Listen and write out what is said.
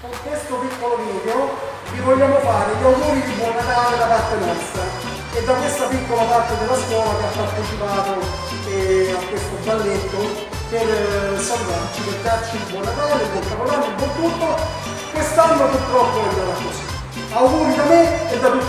con questo piccolo video vi vogliamo fare gli auguri di buon Natale da parte nostra e da questa piccola parte della scuola che ha partecipato eh, a questo balletto per eh, salutarci, per darci il buon Natale, il buon Capodanno, il buon tutto. Quest'anno purtroppo è andata così. Auguri da me e da tutti!